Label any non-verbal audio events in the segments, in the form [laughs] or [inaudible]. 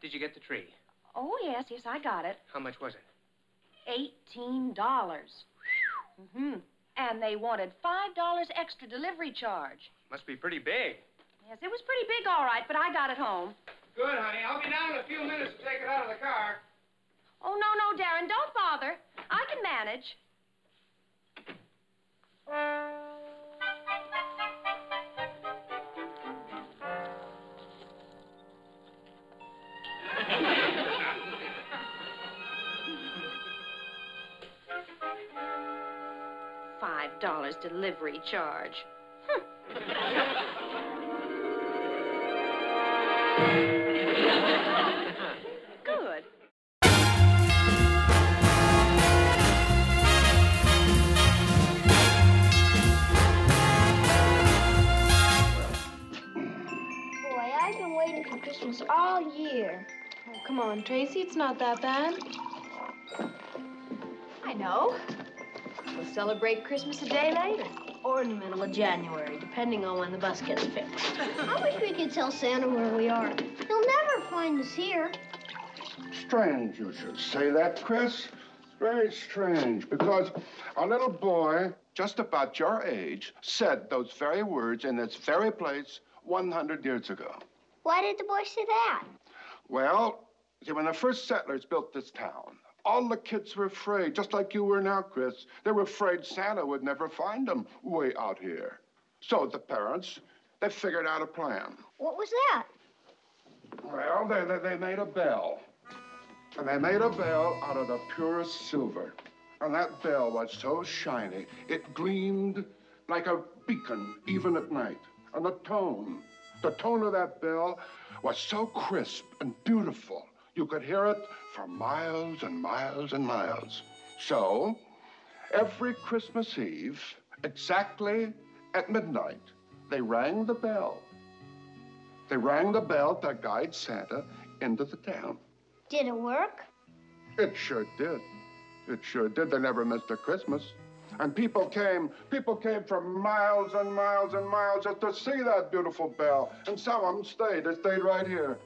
Did you get the tree? Oh, yes, yes, I got it. How much was it? Eighteen dollars. Mm-hmm. And they wanted five dollars extra delivery charge. Must be pretty big. Yes, it was pretty big, all right, but I got it home. Good, honey. I'll be down in a few minutes to take it out of the car. Oh, no, no, Darrin, don't bother. I can manage. Five dollars delivery charge. Hmm. [laughs] Good. Boy, I've been waiting for Christmas all year. Oh, come on, Tracy. It's not that bad. I know. We'll celebrate Christmas a day later. Or in the middle of January, depending on when the bus gets fixed. I wish we could tell Santa where we are. He'll never find us here. Strange you should say that, Chris. Very strange, because a little boy just about your age said those very words in this very place 100 years ago. Why did the boy say that? Well, see, when the first settlers built this town, all the kids were afraid, just like you were now, Chris. They were afraid Santa would never find them way out here. So the parents, they figured out a plan. What was that? Well, they, they, they made a bell. And they made a bell out of the purest silver. And that bell was so shiny, it gleamed like a beacon even at night. And the tone, the tone of that bell was so crisp and beautiful, you could hear it for miles and miles and miles. So, every Christmas Eve, exactly at midnight, they rang the bell. They rang the bell to guide Santa into the town. Did it work? It sure did. It sure did. They never missed a Christmas. And people came, people came from miles and miles and miles just to see that beautiful bell. And some of them stayed. They stayed right here.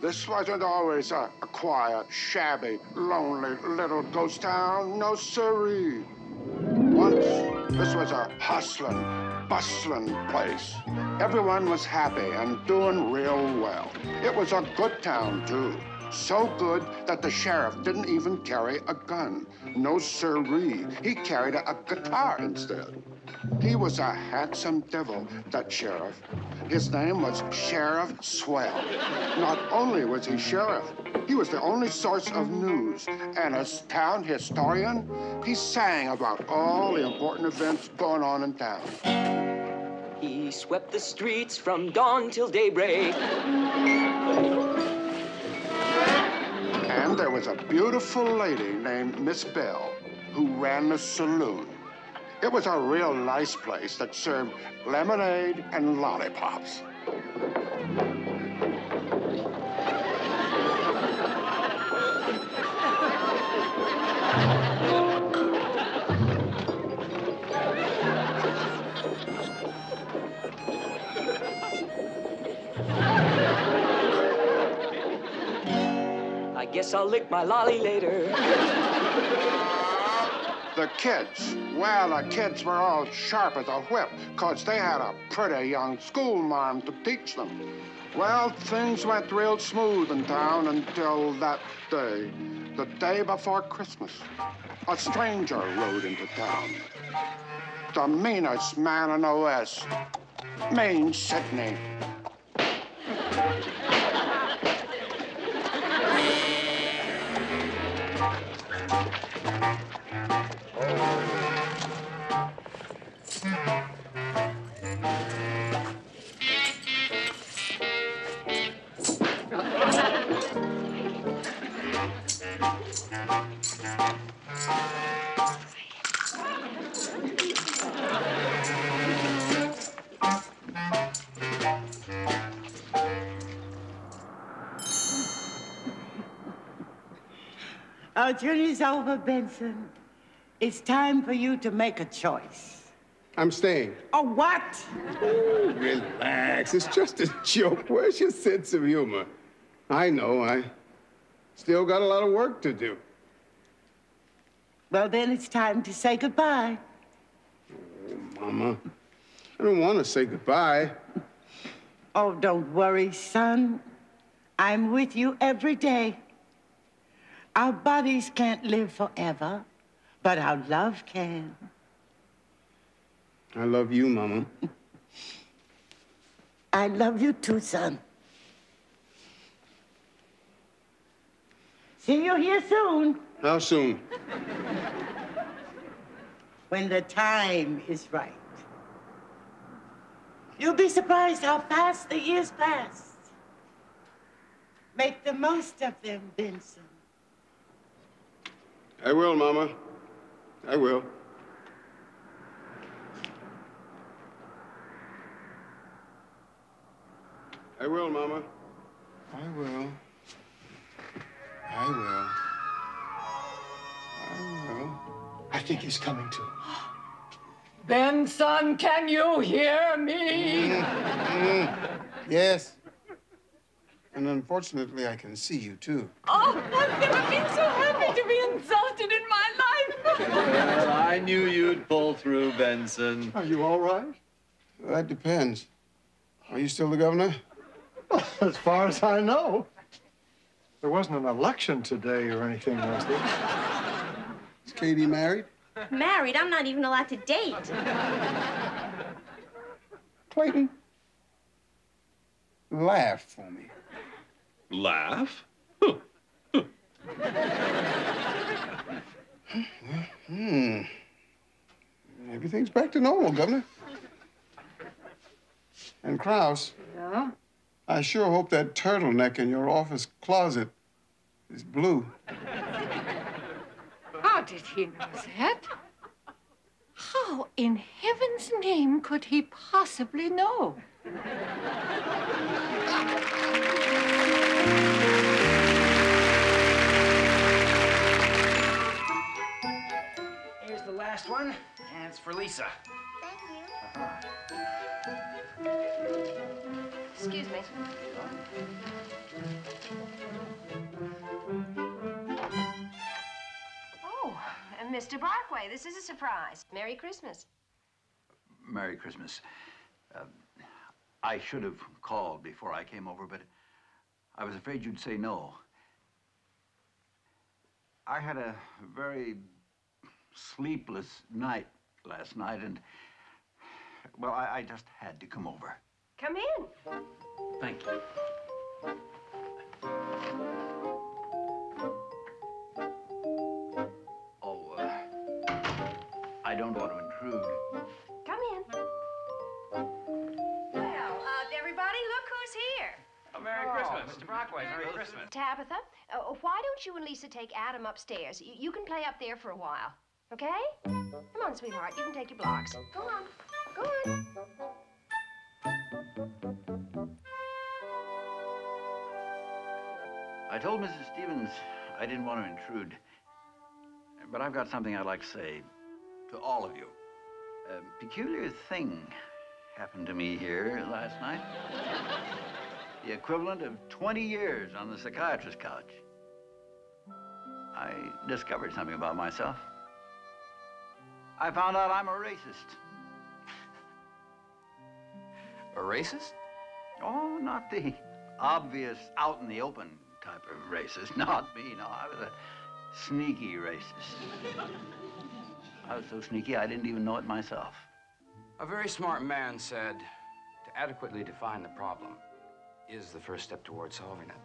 This wasn't always a, a quiet, shabby, lonely little ghost town. No siree. Once, this was a hustling, bustling place. Everyone was happy and doing real well. It was a good town, too. So good that the sheriff didn't even carry a gun. No siree. He carried a, a guitar instead. He was a handsome devil, that sheriff. His name was Sheriff Swell. Not only was he sheriff, he was the only source of news. And as town historian, he sang about all the important events going on in town. He swept the streets from dawn till daybreak. And there was a beautiful lady named Miss Bell who ran the saloon. It was a real nice place that served lemonade and lollipops. I guess I'll lick my lolly later. The kids, well, the kids were all sharp as a whip, 'cause they had a pretty young schoolmarm to teach them. Well, things went real smooth in town until that day, the day before Christmas. A stranger rode into town. The meanest man in the West, Maine Sidney. Our journey's over, Benson. It's time for you to make a choice. I'm staying. Oh, what? Ooh, relax. It's just a joke. Where's your sense of humor? I know. I still got a lot of work to do. Well, then it's time to say goodbye. Oh, Mama, I don't want to say goodbye. Oh, don't worry, son. I'm with you every day. Our bodies can't live forever, but our love can. I love you, Mama. [laughs] I love you too, son. See you here soon How soon? [laughs] when the time is right. You'll be surprised how fast the years pass. Make the most of them, Benson. I will, Mama. I will. I will, Mama. I will. I will. I will. I think he's coming to. [gasps] Benson, can you hear me? [laughs] Yes. And unfortunately, I can see you, too. Oh, I've never been so happy to be insulted in my life. Well, I knew you'd pull through, Benson. Are you all right? That depends. Are you still the governor? [laughs] As far as I know. There wasn't an election today or anything, was there? Is Katie married? Married? I'm not even allowed to date. Clayton, laugh for me. Laugh? Hmm. Everything's back to normal, Governor. And Kraus, Yeah? I sure hope that turtleneck in your office closet is blue. How did he know that? How in heaven's name could he possibly know? Last one, and it's for Lisa. Thank you. Excuse me. Oh, and Mr. Brockway, this is a surprise. Merry Christmas. Merry Christmas. Uh, I should have called before I came over, but I was afraid you'd say no. I had a very sleepless night last night, and, well, I, I just had to come over. Come in. Thank you. Oh, uh, I don't want to intrude. Come in. Well, uh, everybody, look who's here. Oh, Merry Christmas. Mr. Brockway, Merry Christmas. Tabitha, uh, why don't you and Lisa take Adam upstairs? You, you can play up there for a while, okay? Come on, sweetheart. You can take your blocks. Go on. Go on. I told Mrs. Stephens I didn't want to intrude, but I've got something I'd like to say to all of you. A peculiar thing happened to me here last night. [laughs] the equivalent of 20 years on the psychiatrist's couch. I discovered something about myself. I found out I'm a racist. A racist? Oh, not the obvious out in the open type of racist. [laughs] Not me, no. I was a sneaky racist. I was so sneaky I didn't even know it myself. A very smart man said, to adequately define the problem is the first step toward solving it.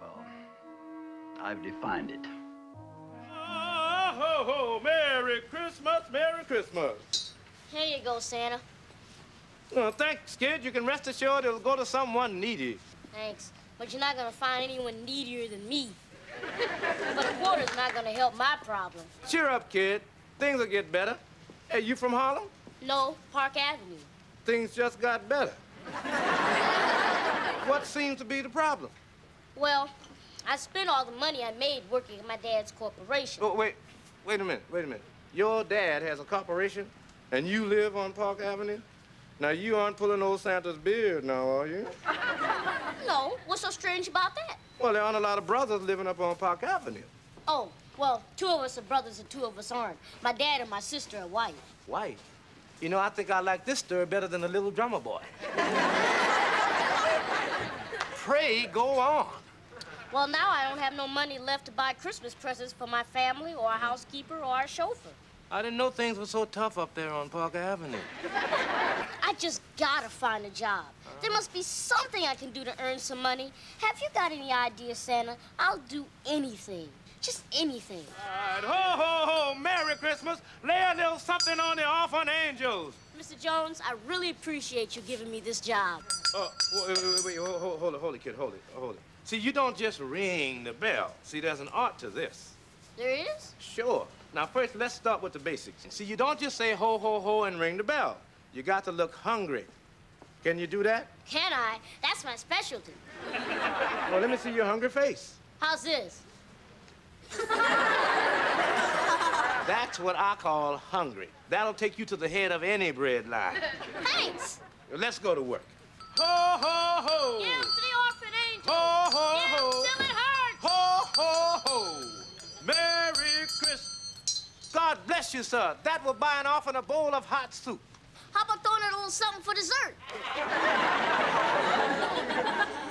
Well, I've defined it. Ho, ho, Merry Christmas, Merry Christmas. Here you go, Santa. Oh, thanks, kid. You can rest assured it'll go to someone needy. Thanks. But you're not gonna find anyone needier than me. but a quarter's not gonna help my problem. Cheer up, kid. Things will get better. Hey, you from Harlem? No, Park Avenue. Things just got better. [laughs] what seems to be the problem? Well, I spent all the money I made working at my dad's corporation. Oh, wait. Wait a minute. Wait a minute. your dad has a corporation and you live on Park Avenue? Now, you aren't pulling old Santa's beard now, are you? [laughs] No, what's so strange about that? Well, there aren't a lot of brothers living up on Park Avenue. Oh, well, two of us are brothers and two of us aren't. My dad and my sister are white. White? You know, I think I like this story better than the little drummer boy. [laughs] Pray go on. Well, now I don't have no money left to buy Christmas presents for my family or a housekeeper or a chauffeur. I didn't know things were so tough up there on Park Avenue. [laughs] I just gotta find a job. There must be something I can do to earn some money. Have you got any ideas, Santa? I'll do anything. Just anything. All right, ho, ho, ho, Merry Christmas. Lay a little something on the orphan angels. Mr. Jones, I really appreciate you giving me this job. Oh, wait, wait, wait, wait, hold, hold, hold it, hold it, kid, hold it, hold it. See, you don't just ring the bell. See, there's an art to this. There is? Sure. Now, first, let's start with the basics. See, you don't just say ho, ho, ho and ring the bell. You got to look hungry. Can you do that? Can I? That's my specialty. [laughs] Well, let me see your hungry face. How's this? [laughs] That's what I call hungry. That'll take you to the head of any bread line. [laughs] Thanks. Let's go to work. Ho, ho, ho! Give to the orphan Ho, ho, Give ho! till it hurts. Ho, ho, ho! Merry Christmas! God bless you, sir. That will buy an orphan a bowl of hot soup. How about throwing in a little something for dessert? [laughs]